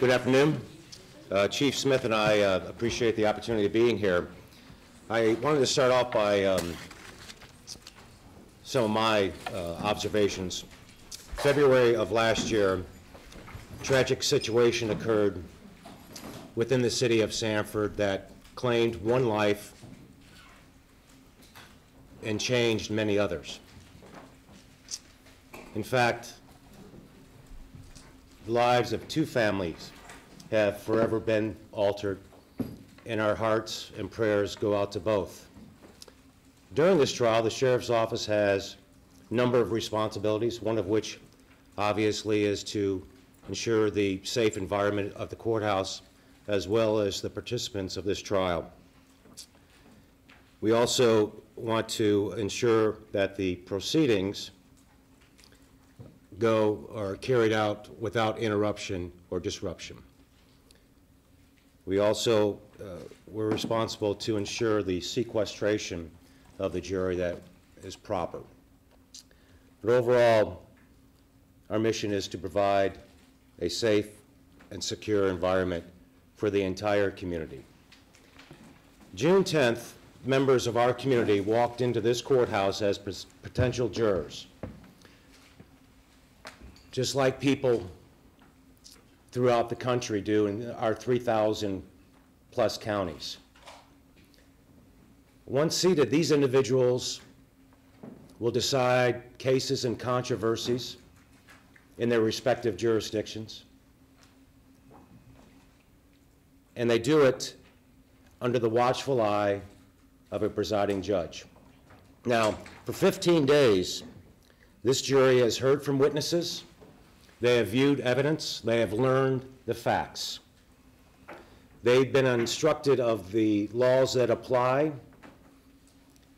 Good afternoon. Uh, Chief Smith and I uh, appreciate the opportunity of being here. I wanted to start off by um, some of my uh, observations. February of last year, a tragic situation occurred within the city of Sanford that claimed one life and changed many others. In fact, the lives of two families have forever been altered, and our hearts and prayers go out to both. During this trial, the sheriff's office has a number of responsibilities, one of which obviously is to ensure the safe environment of the courthouse as well as the participants of this trial. We also want to ensure that the proceedings go or carried out without interruption or disruption. We also uh, were responsible to ensure the sequestration of the jury that is proper. But overall, our mission is to provide a safe and secure environment for the entire community. June 10th, members of our community walked into this courthouse as potential jurors just like people throughout the country do in our 3,000 plus counties. Once seated, these individuals will decide cases and controversies in their respective jurisdictions. And they do it under the watchful eye of a presiding judge. Now, for 15 days, this jury has heard from witnesses, they have viewed evidence. They have learned the facts. They've been instructed of the laws that apply,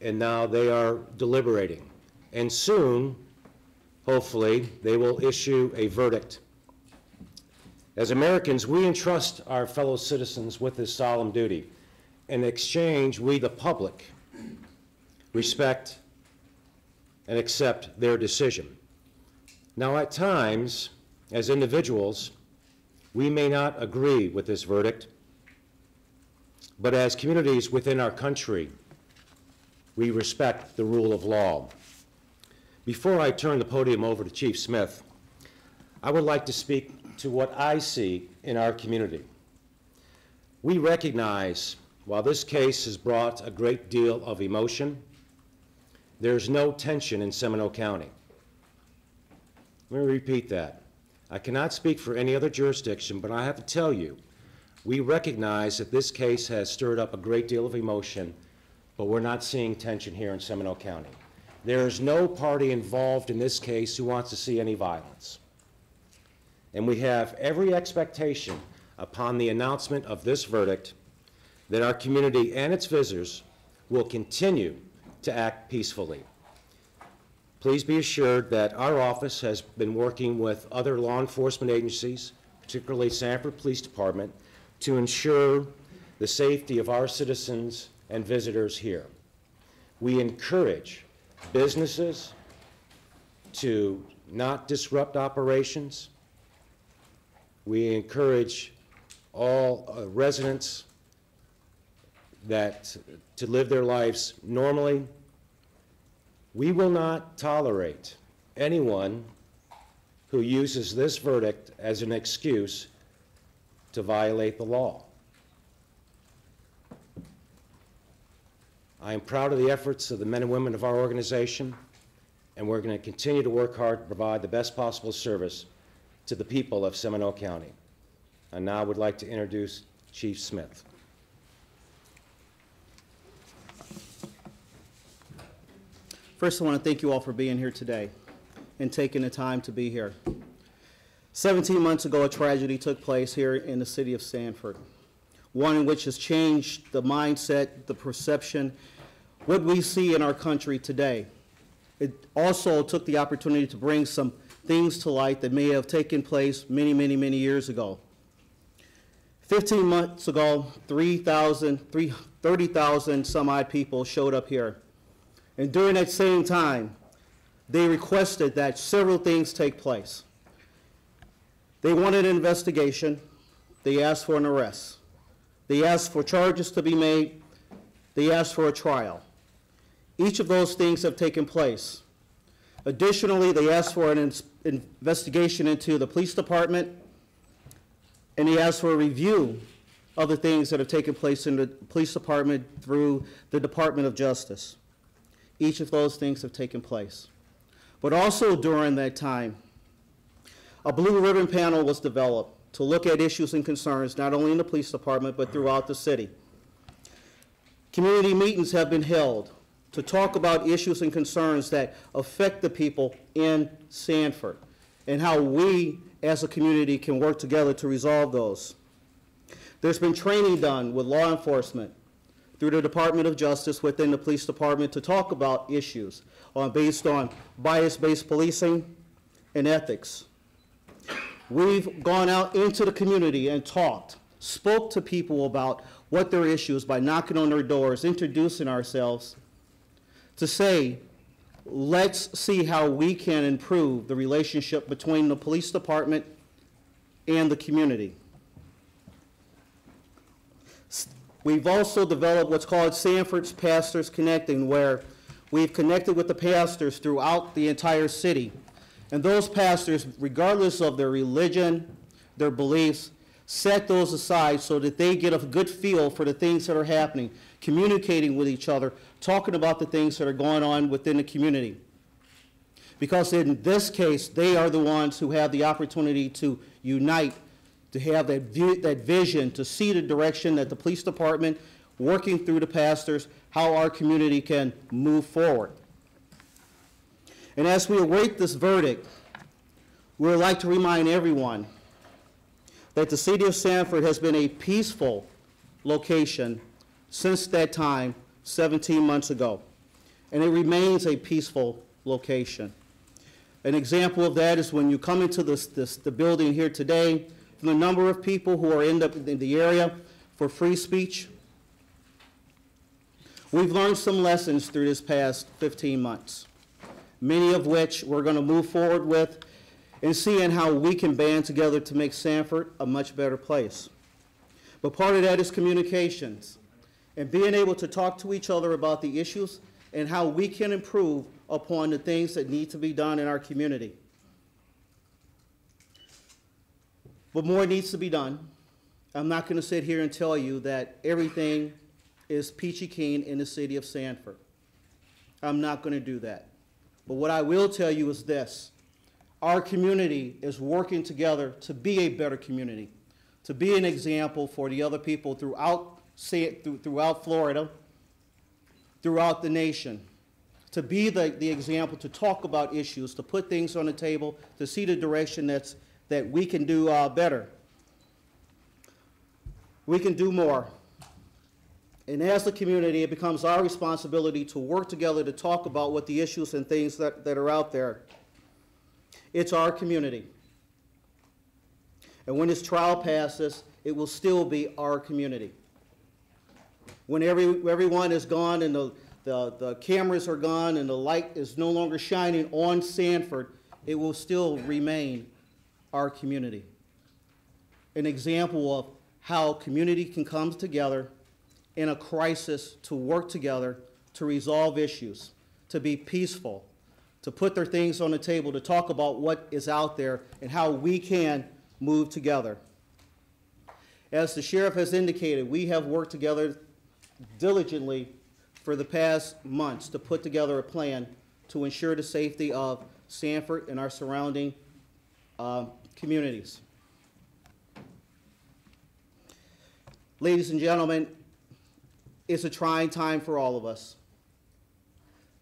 and now they are deliberating. And soon, hopefully, they will issue a verdict. As Americans, we entrust our fellow citizens with this solemn duty. In exchange, we, the public, respect and accept their decision. Now, at times, as individuals, we may not agree with this verdict, but as communities within our country, we respect the rule of law. Before I turn the podium over to Chief Smith, I would like to speak to what I see in our community. We recognize, while this case has brought a great deal of emotion, there's no tension in Seminole County. Let me repeat that. I cannot speak for any other jurisdiction, but I have to tell you, we recognize that this case has stirred up a great deal of emotion, but we're not seeing tension here in Seminole County. There is no party involved in this case who wants to see any violence. And we have every expectation upon the announcement of this verdict that our community and its visitors will continue to act peacefully. Please be assured that our office has been working with other law enforcement agencies, particularly Sanford Police Department, to ensure the safety of our citizens and visitors here. We encourage businesses to not disrupt operations. We encourage all uh, residents that to live their lives normally we will not tolerate anyone who uses this verdict as an excuse to violate the law. I am proud of the efforts of the men and women of our organization, and we're going to continue to work hard to provide the best possible service to the people of Seminole County. And now I would like to introduce Chief Smith. First, I want to thank you all for being here today and taking the time to be here. 17 months ago, a tragedy took place here in the city of Sanford, one in which has changed the mindset, the perception, what we see in our country today. It also took the opportunity to bring some things to light that may have taken place many, many, many years ago. 15 months ago, 3,000, 30,000 some odd people showed up here and during that same time, they requested that several things take place. They wanted an investigation. They asked for an arrest. They asked for charges to be made. They asked for a trial. Each of those things have taken place. Additionally, they asked for an investigation into the police department, and they asked for a review of the things that have taken place in the police department through the Department of Justice. Each of those things have taken place. But also during that time, a blue ribbon panel was developed to look at issues and concerns not only in the police department but throughout the city. Community meetings have been held to talk about issues and concerns that affect the people in Sanford and how we as a community can work together to resolve those. There's been training done with law enforcement through the Department of Justice within the police department to talk about issues based on bias-based policing and ethics. We've gone out into the community and talked, spoke to people about what their issues by knocking on their doors, introducing ourselves to say, let's see how we can improve the relationship between the police department and the community. We've also developed what's called Sanford's Pastors Connecting, where we've connected with the pastors throughout the entire city. And those pastors, regardless of their religion, their beliefs, set those aside so that they get a good feel for the things that are happening, communicating with each other, talking about the things that are going on within the community. Because in this case, they are the ones who have the opportunity to unite, to have that, that vision, to see the direction that the police department, working through the pastors, how our community can move forward. And as we await this verdict, we would like to remind everyone that the city of Sanford has been a peaceful location since that time, 17 months ago. And it remains a peaceful location. An example of that is when you come into this, this, the building here today, the number of people who are in the, in the area for free speech, we've learned some lessons through this past 15 months, many of which we're going to move forward with and seeing how we can band together to make Sanford a much better place. But part of that is communications and being able to talk to each other about the issues and how we can improve upon the things that need to be done in our community. But more needs to be done. I'm not going to sit here and tell you that everything is peachy keen in the city of Sanford. I'm not going to do that. But what I will tell you is this our community is working together to be a better community, to be an example for the other people throughout, throughout Florida, throughout the nation, to be the, the example, to talk about issues, to put things on the table, to see the direction that's, that we can do uh, better. We can do more. And as a community, it becomes our responsibility to work together to talk about what the issues and things that, that are out there. It's our community. And when this trial passes, it will still be our community. When every, everyone is gone and the, the, the cameras are gone and the light is no longer shining on Sanford, it will still remain our community. An example of how community can come together in a crisis to work together to resolve issues, to be peaceful, to put their things on the table, to talk about what is out there and how we can move together. As the sheriff has indicated, we have worked together diligently for the past months to put together a plan to ensure the safety of Sanford and our surrounding uh, communities. Ladies and gentlemen, it's a trying time for all of us.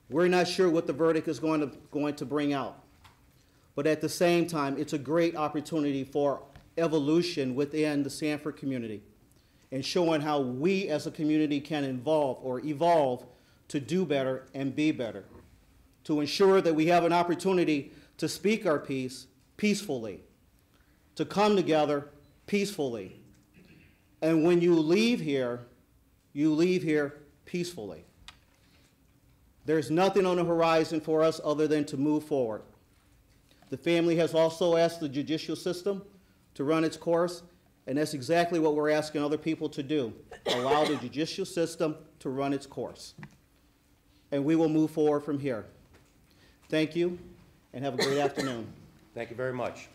We're not sure what the verdict is going to, going to bring out. But at the same time, it's a great opportunity for evolution within the Sanford community and showing how we as a community can evolve or evolve to do better and be better. To ensure that we have an opportunity to speak our piece peacefully, to come together peacefully. And when you leave here, you leave here peacefully. There's nothing on the horizon for us other than to move forward. The family has also asked the judicial system to run its course, And that's exactly what we're asking other people to do, allow the judicial system to run its course. And we will move forward from here. Thank you, and have a great afternoon. Thank you very much.